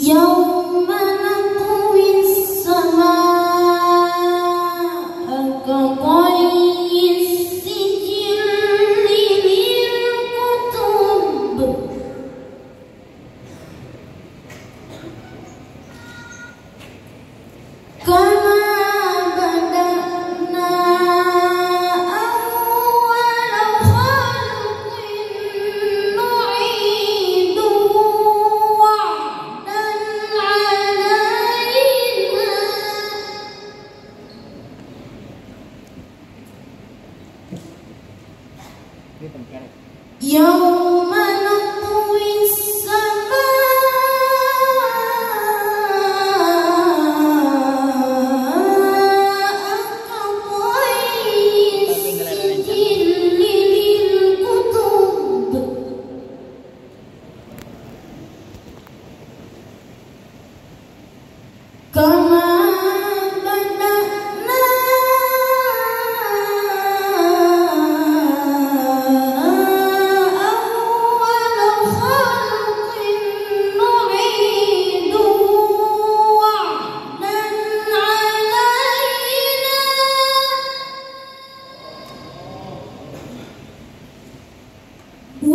dòng mai Y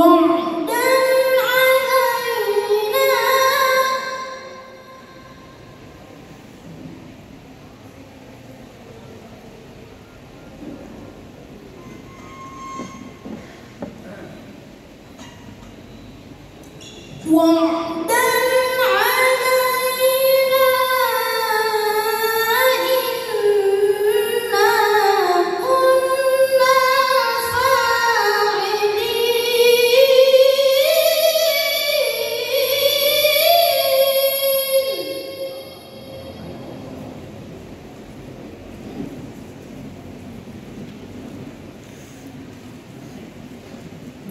وعدا